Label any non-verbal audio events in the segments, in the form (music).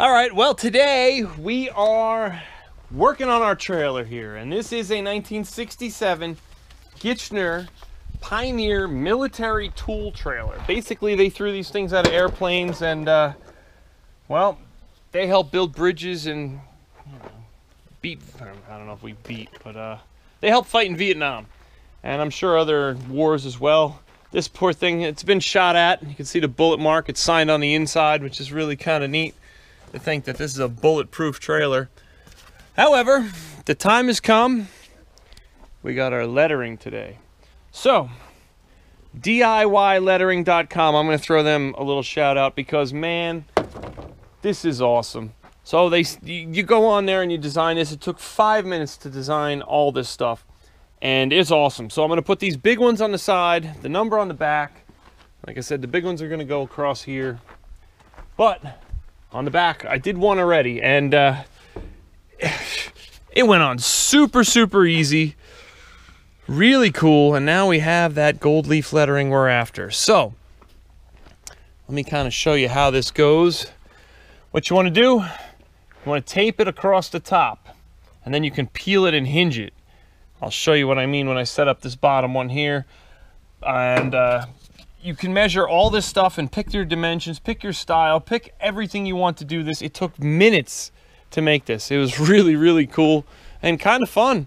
All right, well, today we are working on our trailer here, and this is a 1967 Gitchner Pioneer military tool trailer. Basically, they threw these things out of airplanes, and uh, well, they help build bridges and you know, beat. I don't know if we beat, but uh, they helped fight in Vietnam, and I'm sure other wars as well. This poor thing, it's been shot at. You can see the bullet mark. It's signed on the inside, which is really kind of neat to think that this is a bulletproof trailer. However, the time has come. We got our lettering today. So, DIYlettering.com. I'm going to throw them a little shout out because, man, this is awesome. So they, you go on there and you design this. It took five minutes to design all this stuff, and it's awesome. So I'm going to put these big ones on the side, the number on the back. Like I said, the big ones are going to go across here, but on the back, I did one already, and uh, it went on super super easy really cool and now we have that gold leaf lettering we're after. So let me kind of show you how this goes. What you want to do you want to tape it across the top and then you can peel it and hinge it. I'll show you what I mean when I set up this bottom one here and uh, you can measure all this stuff and pick your dimensions pick your style pick everything you want to do this it took minutes to make this it was (laughs) really really cool and kind of fun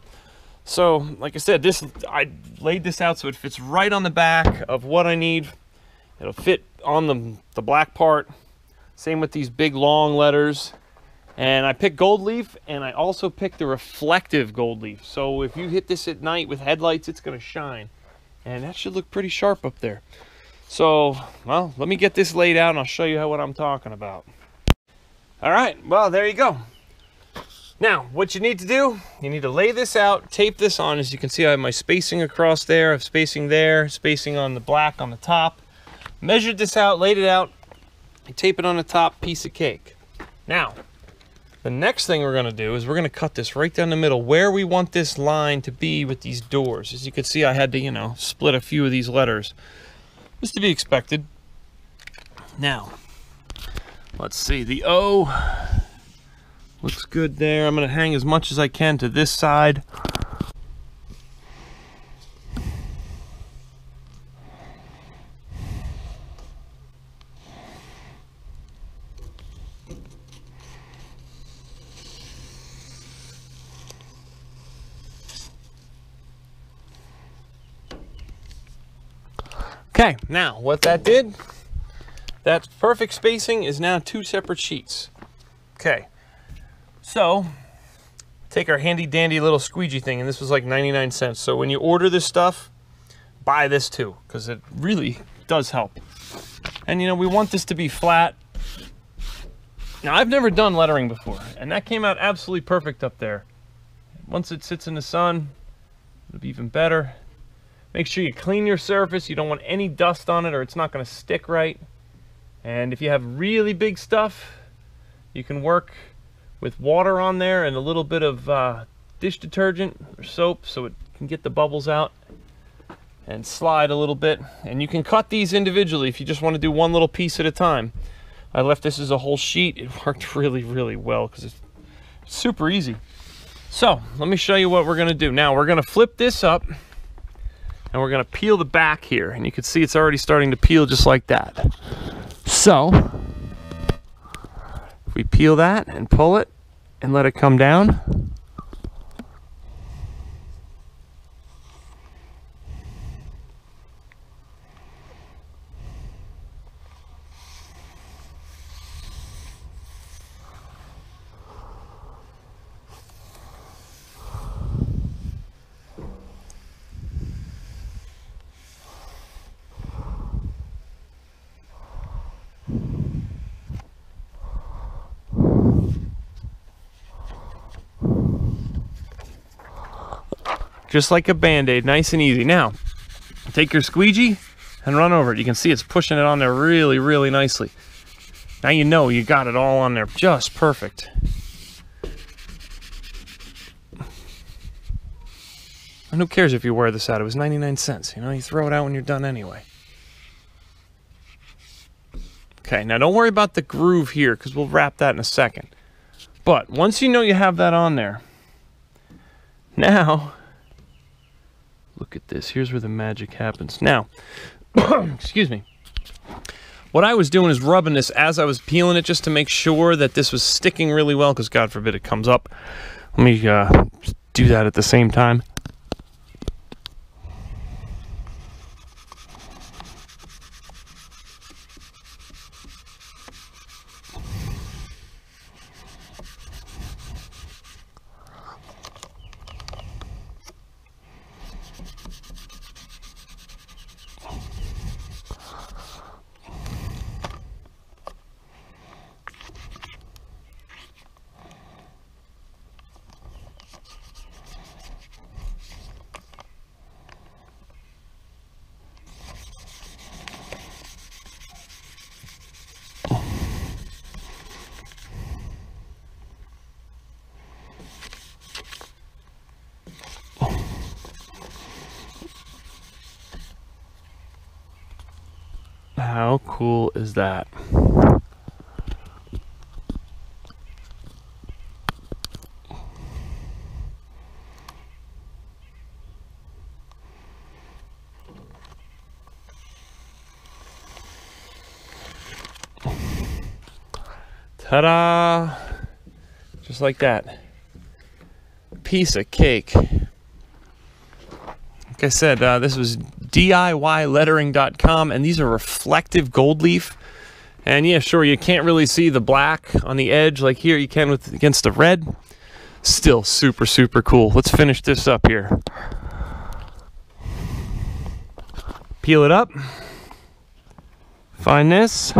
so, like I said, this I laid this out so it fits right on the back of what I need. It'll fit on the, the black part. Same with these big long letters. And I picked gold leaf and I also picked the reflective gold leaf. So if you hit this at night with headlights, it's going to shine. And that should look pretty sharp up there. So, well, let me get this laid out and I'll show you how, what I'm talking about. All right, well, there you go. Now, what you need to do, you need to lay this out, tape this on. As you can see, I have my spacing across there, I have spacing there, spacing on the black on the top. Measured this out, laid it out, and tape it on the top, piece of cake. Now, the next thing we're gonna do is we're gonna cut this right down the middle where we want this line to be with these doors. As you can see, I had to, you know, split a few of these letters. Just to be expected. Now, let's see, the O Looks good there. I'm going to hang as much as I can to this side. Okay, now what that did, that perfect spacing is now two separate sheets. Okay, so, take our handy dandy little squeegee thing, and this was like 99 cents. So when you order this stuff, buy this too, because it really does help. And you know, we want this to be flat. Now, I've never done lettering before, and that came out absolutely perfect up there. Once it sits in the sun, it'll be even better. Make sure you clean your surface. You don't want any dust on it or it's not going to stick right. And if you have really big stuff, you can work with water on there and a little bit of uh, dish detergent or soap so it can get the bubbles out and slide a little bit. And you can cut these individually if you just want to do one little piece at a time. I left this as a whole sheet. It (laughs) worked really, really well because it's super easy. So let me show you what we're going to do. Now we're going to flip this up and we're to peel the back here. And you can see it's already starting to peel just like that. So if we peel that and pull it and let it come down, just like a band-aid nice and easy. Now take your squeegee and run over it. You can see it's pushing it on there really really nicely. Now you know you got it all on there just perfect. And who cares if you wear this out? It was 99 cents you know? You throw it out when you're done anyway. Okay, now don't worry about the groove here because we'll wrap that in a second. But once you know you have that on there, now, look at this. Here's where the magic happens. Now, (coughs) excuse me. What I was doing is rubbing this as I was peeling it just to make sure that this was sticking really well because God forbid it comes up. Let me uh, do that at the same time. How cool is that? Ta-da! Just like that. Piece of cake. Like I said, uh, this was DIYlettering.com, and these are reflective gold leaf. And yeah, sure, you can't really see the black on the edge like here you can with against the red. Still super, super cool. Let's finish this up here. Peel it up. Find this.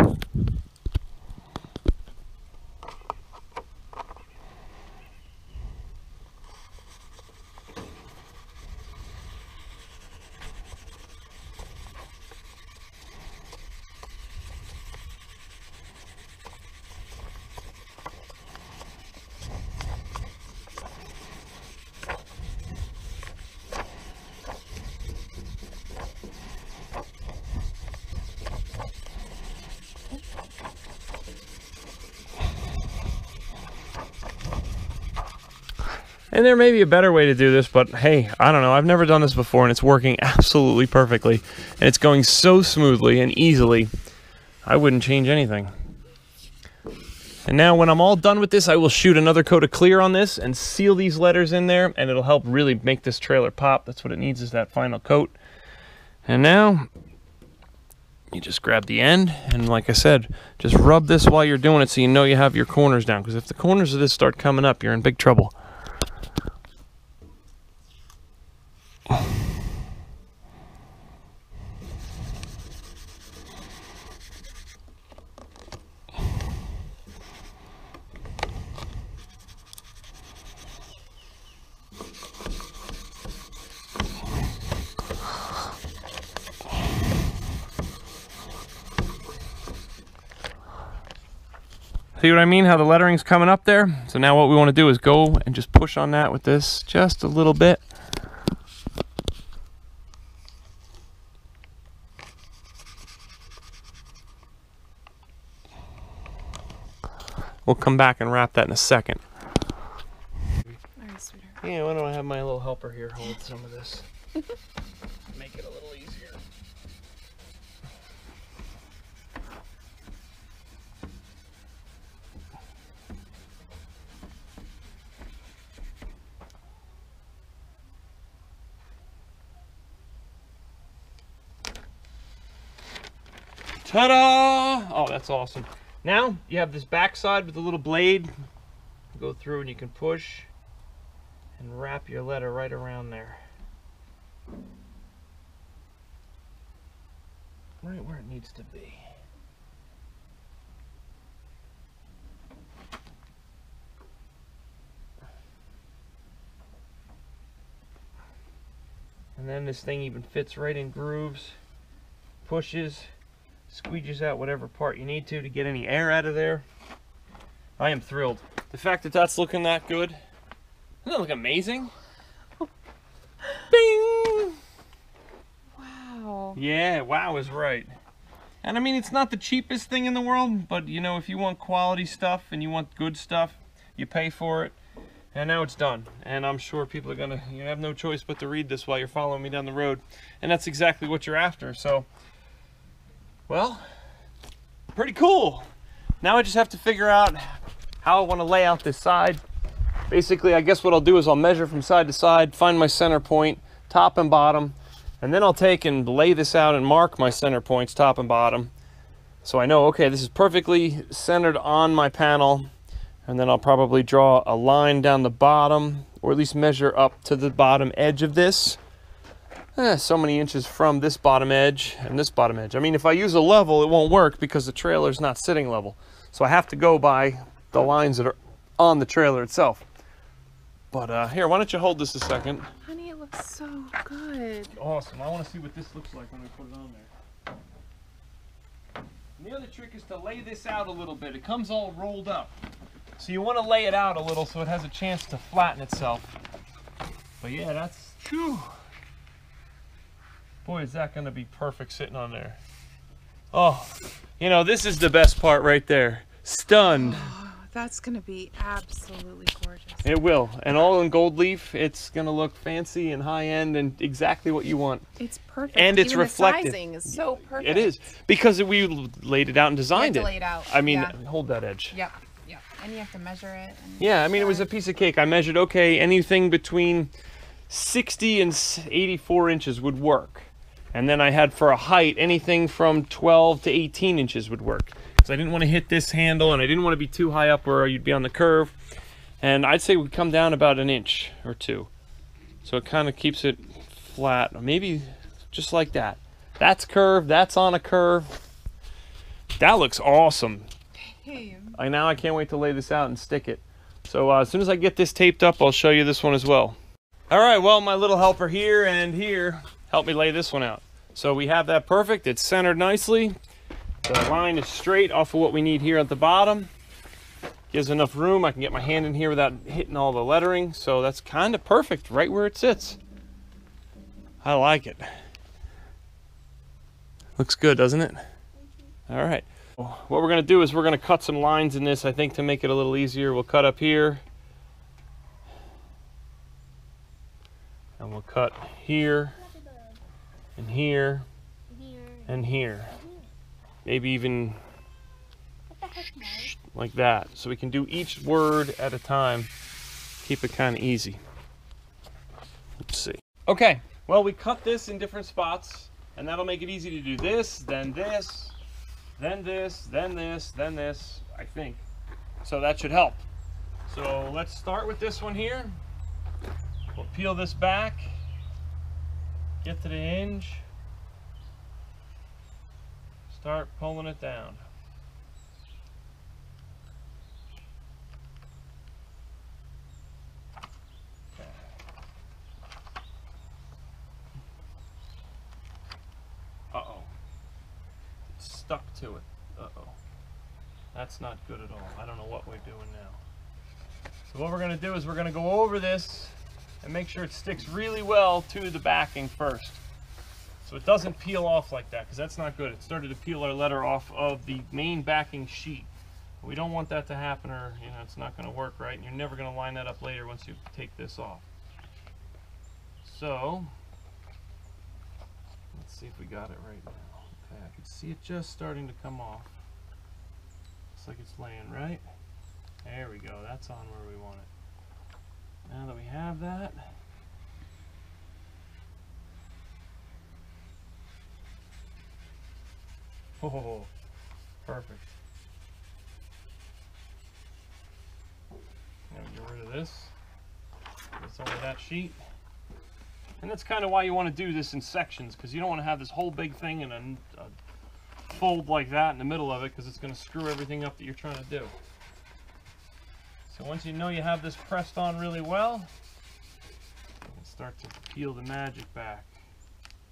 And there may be a better way to do this, but hey, I don't know. I've never done this before and it's working (laughs) absolutely perfectly. And it's going so smoothly and easily. I wouldn't change anything. And now when I'm all done with this, I will shoot another coat of clear on this and seal these letters in there and it'll help really make this trailer pop. That's what it needs is that final coat. And now you just grab the end and like I said, just rub this while you're doing it so you know you have your corners down because if the corners of this start coming up, you're in big trouble. See what I mean? How the lettering's coming up there? So now what we want to do is go and just push on that with this just a little bit. We'll come back and wrap that in a second. Yeah, why don't I have my little helper here hold some of this? (laughs) Ta-da! Oh, that's awesome. Now you have this backside with a little blade. Go through and you can push and wrap your letter right around there. Right where it needs to be. And then this thing even fits right in grooves, pushes, squeegees out whatever part you need to to get any air out of there. I am thrilled. The fact that that's looking that good, doesn't that look amazing? (laughs) Bing! Wow. Yeah, wow is right. And I mean, it's not the cheapest thing in the world, but you know, if you want quality stuff and you want good stuff, you pay for it. And now it's done. And I'm sure people are gonna, you have no choice but to read this while you're following me down the road. And that's exactly what you're after. So, well, pretty cool. Now I just have to figure out how I wanna lay out this side. Basically, I guess what I'll do is I'll measure from side to side, find my center point, top and bottom, and then I'll take and lay this out and mark my center points, top and bottom. So I know, okay, this is perfectly centered on my panel. And then I'll probably draw a line down the bottom, or at least measure up to the bottom edge of this. Eh, so many inches from this bottom edge and this bottom edge. I mean, if I use a level, it won't work because the trailer's not sitting level. So I have to go by the lines that are on the trailer itself. But uh, here, why don't you hold this a second? Honey, it looks so good. Awesome. I want to see what this looks like when we put it on there. And the other trick is to lay this out a little bit. It comes all rolled up. So you want to lay it out a little so it has a chance to flatten itself. But yeah, that's... Whew. Boy, is that going to be perfect sitting on there. Oh, you know, this is the best part right there. Stunned. Oh, that's gonna be absolutely gorgeous. It will. And all in gold leaf, it's going to look fancy and high end and exactly what you want. It's perfect. And it's Even reflective. The sizing is so perfect. It is. Because we laid it out and designed it. lay it out. I mean, yeah. hold that edge. Yep. Yep. And you have to measure it. And Yeah, I mean, it was a piece of cake. I measured, okay, anything between 60 and 84 inches would work. And then I had for a height, anything from 12 to 18 inches would work. Because I didn't want to hit this handle and I didn't want to be too high up where you'd be on the curve. And I'd say we'd come down about an inch or two. So it kind of keeps it flat, maybe just like that. That's curved, that's on a curve. That looks awesome. Hey, I now I can't wait to lay this out and stick it. So uh, as soon as I get this taped up, I'll show you this one as well. All right, well, my little helper here and here helped me lay this one out. So we have that perfect. It's centered nicely. The line is straight off of what we need here at the bottom. Gives enough room. I can get my hand in here without hitting all the lettering. So that's kind of perfect right where it sits. I like it. Looks good, doesn't it? All right. What we're going to do is we're going to cut some lines in this, I think, to make it a little easier. We'll cut up here. And we'll cut here, and here, and here. Maybe even like that. So we can do each word at a time. Keep it kind of easy. Let's see. Okay, well, we cut this in different spots, and that'll make it easy to do this, then this, then this, then this, then this, I think. So that should help. So let's start with this one here. We'll peel this back, get to the hinge, start pulling it down. Stuck to it. Uh-oh. That's not good at all. I don't know what we're doing now. So what we're going to do is we're going to go over this and make sure it sticks really well to the backing first. So it doesn't peel off like that because that's not good. It started to peel our letter off of the main backing sheet. We don't want that to happen or you know it's not going to work right and you're never going to line that up later once you take this off. So let's see if we got it right now. Okay, I can see it just starting to come off. Looks like it's laying right. There we go. That's on where we want it. Now that we have that, oh, perfect. Now get rid of this. It's over that sheet. And that's kind of why you want to do this in sections, because you don't want to have this whole big thing in a, a fold like that in the middle of it, because it's going to screw everything up that you're trying to do. So once you know you have this pressed on really well, you can start to peel the magic back.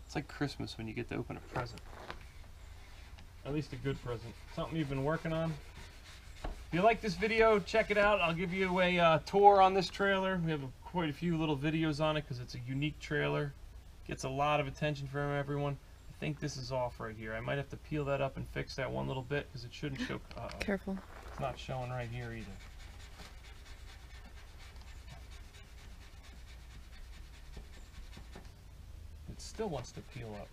It's like Christmas when you get to open a present. At least a good present. Something you've been working on. If you like this video, check it out. I'll give you a uh, tour on this trailer. We have a, quite a few little videos on it because it's a unique trailer. Gets a lot of attention from everyone. I think this is off right here. I might have to peel that up and fix that one little bit because it shouldn't show. Uh -oh. Careful. It's not showing right here either. Still wants to peel up.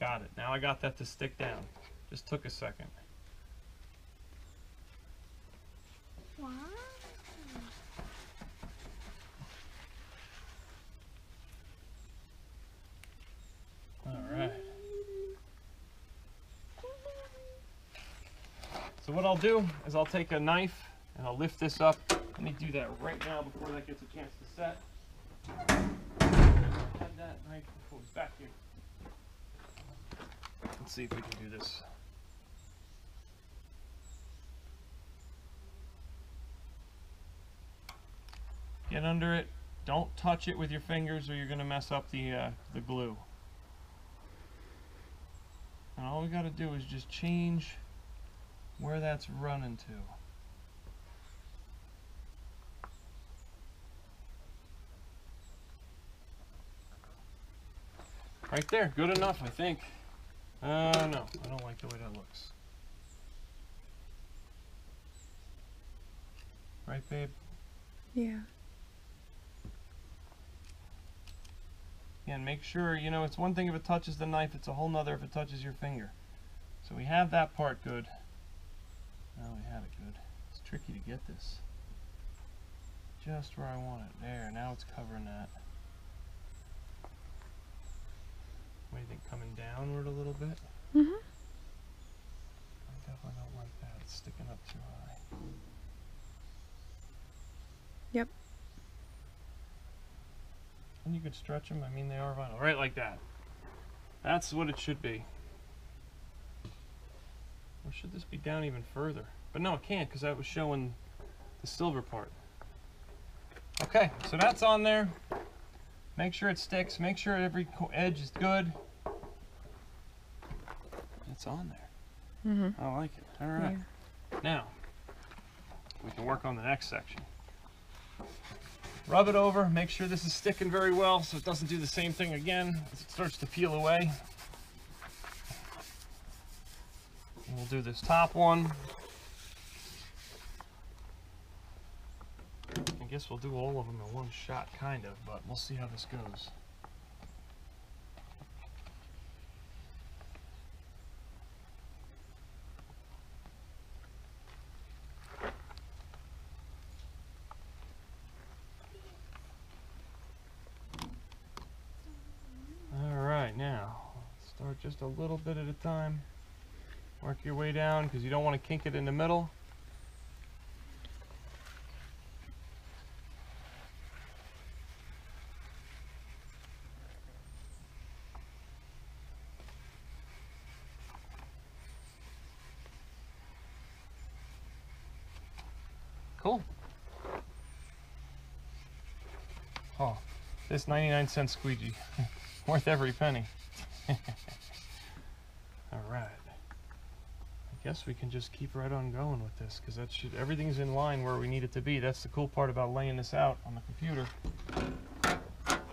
Got it. Now I got that to stick down. Just took a second. Wow. All right. So what I'll do is I'll take a knife and I'll lift this up. Let me do that right now before that gets a chance to set. That knife before back here. Let's see if we can do this. Get under it. Don't touch it with your fingers or you're going to mess up the, uh, the glue. And all we got to do is just change where that's running to. Right there, good enough, I think. Uh, no, I don't like the way that looks. Right, babe? Yeah. Again, make sure, you know, it's one thing if it touches the knife, it's a whole nother if it touches your finger. So we have that part good. Now we have it good. It's tricky to get this. Just where I want it. There, now it's covering that. What do you think, coming downward a little bit? Mm-hmm. I definitely don't like that. It's sticking up too high. Yep. And you could stretch them. I mean, they are vinyl. Right like that. That's what it should be. Or should this be down even further? But no, it can't because that was showing the silver part. Okay, so that's on there. Make sure it sticks. Make sure every edge is good. It's on there. Mm-hmm. I like it. All right. Now, we can work on the next section. Rub it over, make sure this is sticking very well so it doesn't do the same thing again as it starts to peel away. We'll do this top one. I guess we'll do all of them in one shot, kind of, but we'll see how this goes. Alright, now, start just a little bit at a time. Work your way down because you don't want to kink it in the middle. Cool. Oh, this 99 cent squeegee. (laughs) Worth every penny. (laughs) All right. I guess we can just keep right on going with this because that should everything's in line where we need it to be. That's the cool part about laying this out on the computer. I'm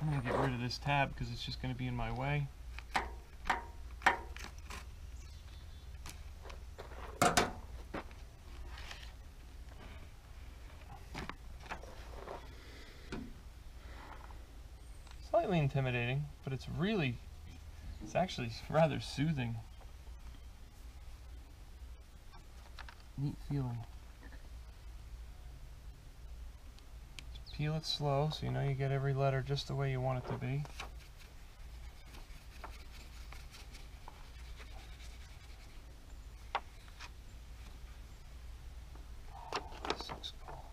gonna get rid of this tab because it's just gonna be in my way. Slightly intimidating, but it's really, it's actually rather soothing. Neat feeling. Just peel it slow so you know you get every letter just the way you want it to be. This looks cool.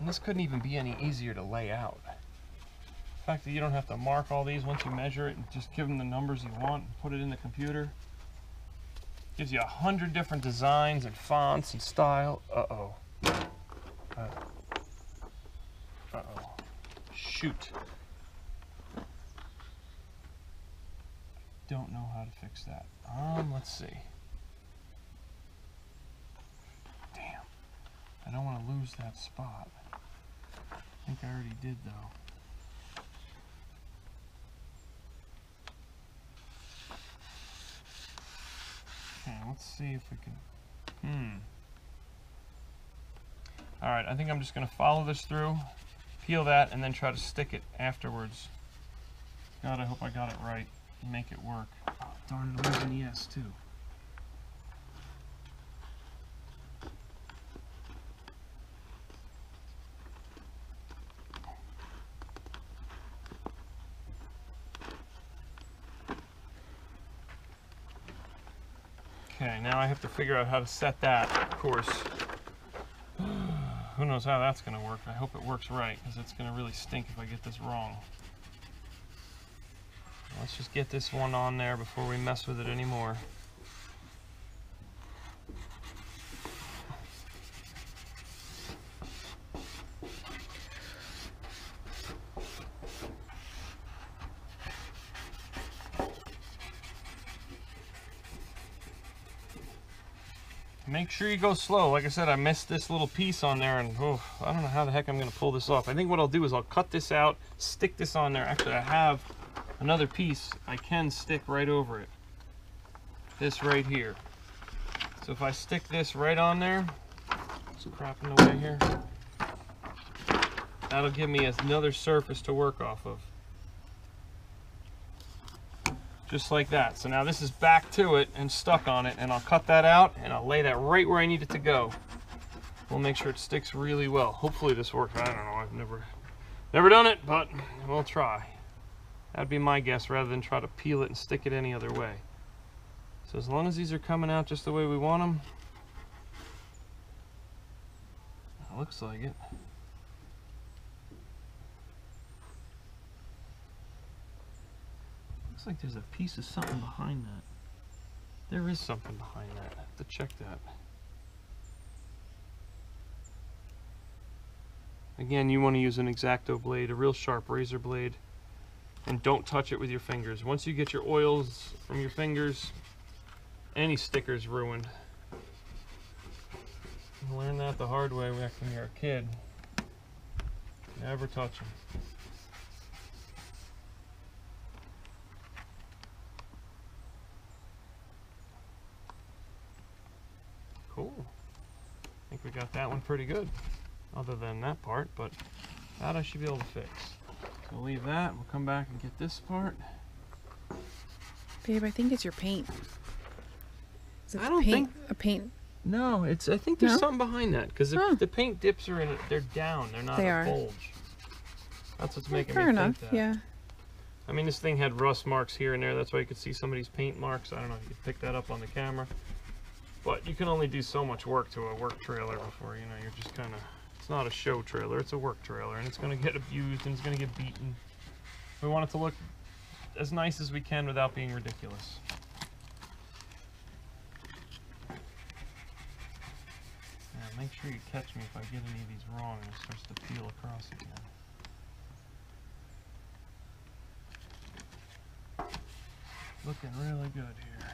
And this couldn't even be any easier to lay out. The fact that you don't have to mark all these once you measure it and just give them the numbers you want and put it in the computer. Gives you a hundred different designs and fonts and style. Uh-oh. Uh, Uh-oh. Shoot. Don't know how to fix that. Um, let's see. Damn. I don't want to lose that spot. I think I already did though. Okay, let's see if we can. Hmm. Alright, I think I'm just going to follow this through, peel that, and then try to stick it afterwards. God, I hope I got it right make it work. Oh, darn it, I'm using ES too. Okay, now I have to figure out how to set that, of course. Who knows how that's going to work. I hope it works right, because it's going to really stink if I get this wrong. Let's just get this one on there before we mess with it anymore. Make sure you go slow. Like I said, I missed this little piece on there and oh, I don't know how the heck I'm gonna pull this off. I think what I'll do is I'll cut this out, stick this on there. Actually, I have another piece I can stick right over it. This right here. So if I stick this right on there, some crap in the way here, that'll give me another surface to work off of. Just like that. So now this is back to it and stuck on it and I'll cut that out and I'll lay that right where I need it to go. We'll make sure it sticks really well. Hopefully this works. I don't know. I've never never done it, but we'll try. That'd be my guess rather than try to peel it and stick it any other way. So as long as these are coming out just the way we want them, looks like it. Looks like there's a piece of something behind that. There is something behind that. I have to check that. Again, you want to use an X-Acto blade, a real sharp razor blade and don't touch it with your fingers. Once you get your oils from your fingers, any sticker's ruined. I learned that the hard way back when you're a kid. Never touch them. Cool. I think we got that one pretty good, other than that part, but that I should be able to fix. So leave that. We'll come back and get this part. Babe, I think it's your paint. Is I don't paint, a paint. No, it's. I think there's No? something behind that because Huh. the paint dips are in it. They're down. They're not They a are. bulge. That's what's Well, making fair me enough. think that. Yeah. I mean, this thing had rust marks here and there. That's why you could see some of these paint marks. I don't know if you could pick that up on the camera. But you can only do so much work to a work trailer before, you know, you're just kind of... It's not a show trailer, it's a work trailer. And it's going to get abused and it's going to get beaten. We want it to look as nice as we can without being ridiculous. Now, make sure you catch me if I get any of these wrong and it starts to peel across again. Looking really good here.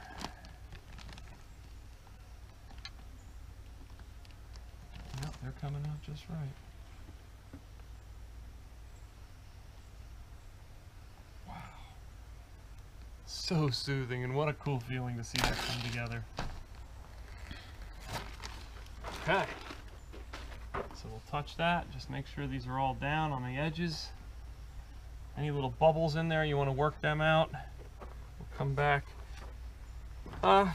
Yep, they're coming out just right. Wow. So soothing, and what a cool feeling to see that come together. Okay. So we'll touch that, just make sure these are all down on the edges. Any little bubbles in there, you want to work them out. We'll come back. Uh,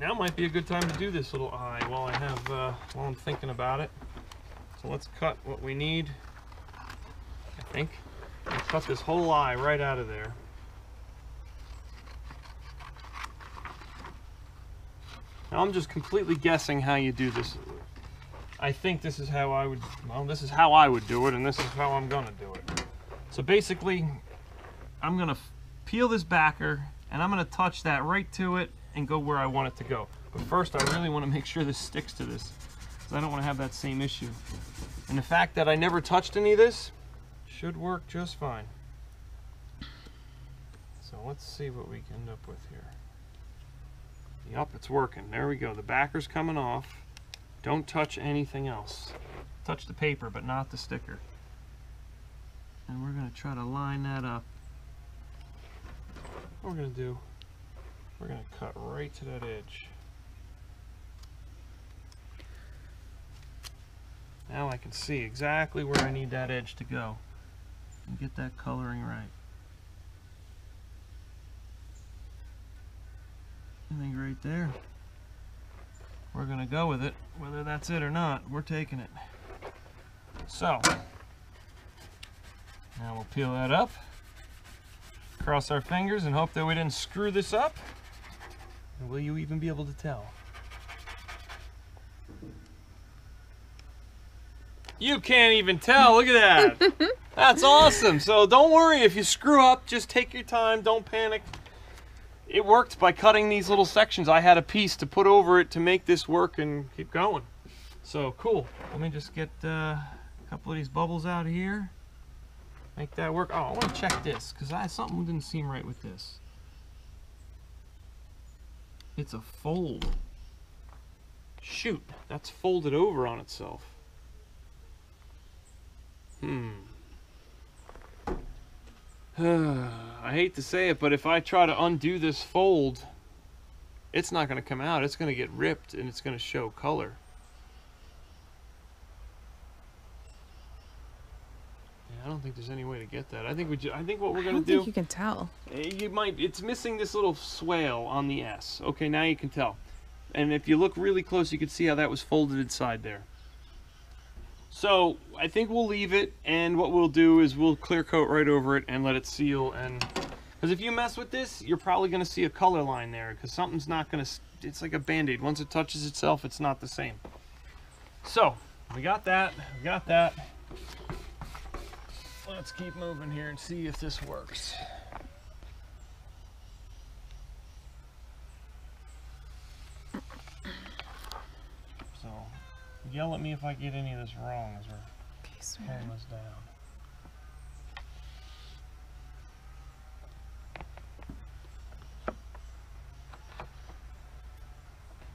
now might be a good time to do this little eye while I have, uh, while I'm thinking about it. So let's cut what we need, I think. Cut this whole eye right out of there. Now I'm just completely guessing how you do this. I think this is how I would, well, this is how I would do it, and this is how I'm gonna do it. So basically, I'm gonna peel this backer, and I'm gonna touch that right to it and go where I want it to go. But first, I really wanna make sure this sticks to this, because I don't wanna have that same issue. And the fact that I never touched any of this, should work just fine. So let's see what we can end up with here. Yup, it's working. There we go. The backer's coming off. Don't touch anything else. Touch the paper, but not the sticker. And we're going to try to line that up. What we're going to do, we're going to cut right to that edge. Now I can see exactly where I need that edge to go and get that coloring right. I think right there. We're gonna go with it, whether that's it or not, we're taking it. So, now we'll peel that up, cross our fingers and hope that we didn't screw this up. And will you even be able to tell? You can't even tell. Look at that. (laughs) That's awesome. So don't worry if you screw up. Just take your time. Don't panic. It worked by cutting these little sections. I had a piece to put over it to make this work and keep going. So cool. Let me just get uh, a couple of these bubbles out here. Make that work. Oh, I want to check this because I something didn't seem right with this. It's a fold. Shoot, that's folded over on itself. Hmm. (sighs) I hate to say it, but if I try to undo this fold, it's not going to come out. It's going to get ripped and it's going to show color. Yeah, I don't think there's any way to get that. I think we. I think what we're going to do. think you can tell. Eh, You might. It's missing this little swale on the S. Okay, now you can tell. And if you look really close, you can see how that was folded inside there. So I think we'll leave it, and what we'll do is we'll clear coat right over it and let it seal. And because if you mess with this, you're probably going to see a color line there because something's not going to. It's like a band-aid. Once it touches itself, it's not the same. So we got that. We got that. Let's keep moving here and see if this works. So, yell at me if I get any of this wrong as we're Okay, sweetie. pulling this down.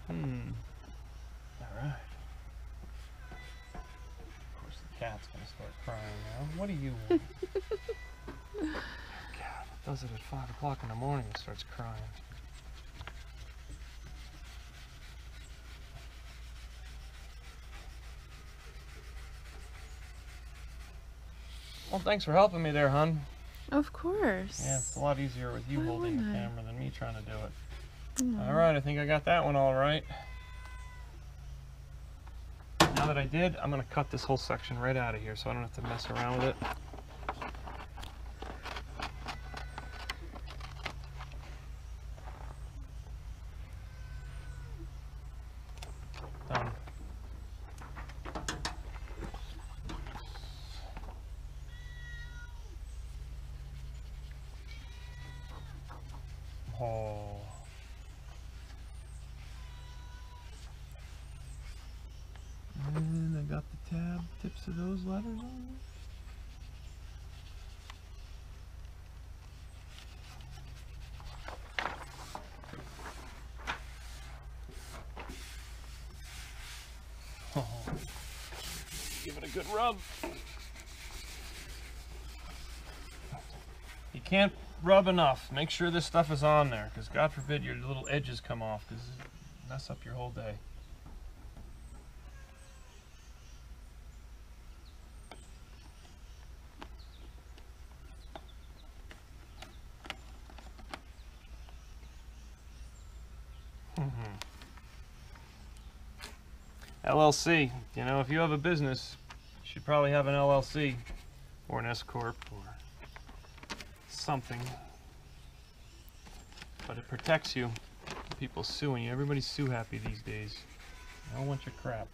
Hmm. Alright. Of course, the cat's gonna start crying now. What do you want? (laughs) God, it does it at 5 o'clock in the morning and starts crying. Well, thanks for helping me there, hun. Of course. Yeah, it's a lot easier with you Why holding the I? camera than me trying to do it. Aw. All right, I think I got that one all right. Now that I did, I'm gonna cut this whole section right out of here so I don't have to mess around with it. Done. Oh. And I got the tab tips of those letters on there. Oh. Give it a good rub. You can't rub enough. Make sure this stuff is on there, because God forbid your little edges come off, because mess up your whole day. Mhm. LLC. You know, if you have a business, should probably have an LLC or an S corp or something. But it protects you. People suing you. Everybody's sue happy these days. I don't want your crap.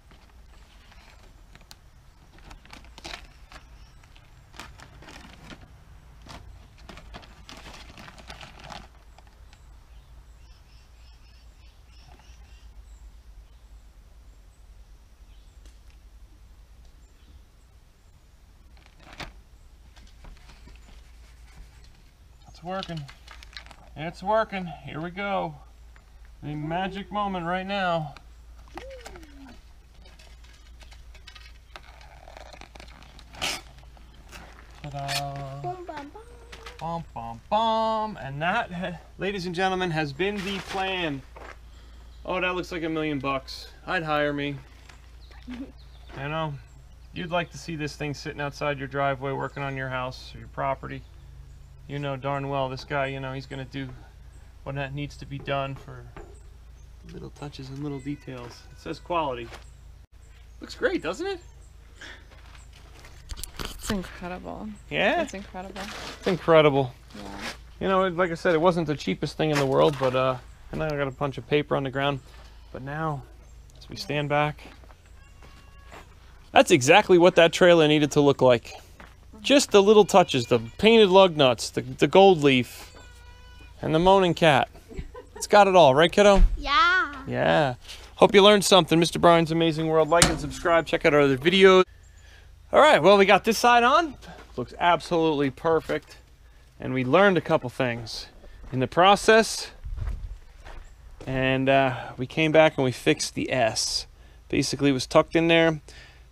It's working. It's working. Here we go. The magic moment right now. Ta-da. Bum, bum, bum. And that, ladies and gentlemen, has been the plan. Oh, that looks like a million bucks. I'd hire me. I know. You'd like to see this thing sitting outside your driveway working on your house or your property. You know darn well this guy, you know, he's going to do what that needs to be done for little touches and little details. It says quality. Looks great, doesn't it? It's incredible. Yeah, It's incredible. it's incredible. Yeah. You know, like I said, it wasn't the cheapest thing in the world, but uh, and I got a bunch of paper on the ground. But now, as we stand back, that's exactly what that trailer needed to look like. Just the little touches, the painted lug nuts, the, the gold leaf, and the moaning cat. It's got it all, right, kiddo? Yeah. Yeah. Hope you learned something, Mr. Brian's Amazing World. Like and subscribe. Check out our other videos. All right, well, we got this side on. Looks absolutely perfect. And we learned a couple things in the process. And uh, we came back and we fixed the S. Basically, it was tucked in there.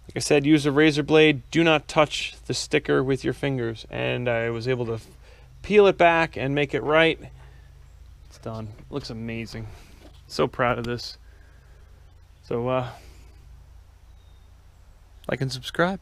Like I said, use a razor blade. Do not touch the sticker with your fingers. And I was able to peel it back and make it right. It's done. It looks amazing. So proud of this. So, uh, like and subscribe.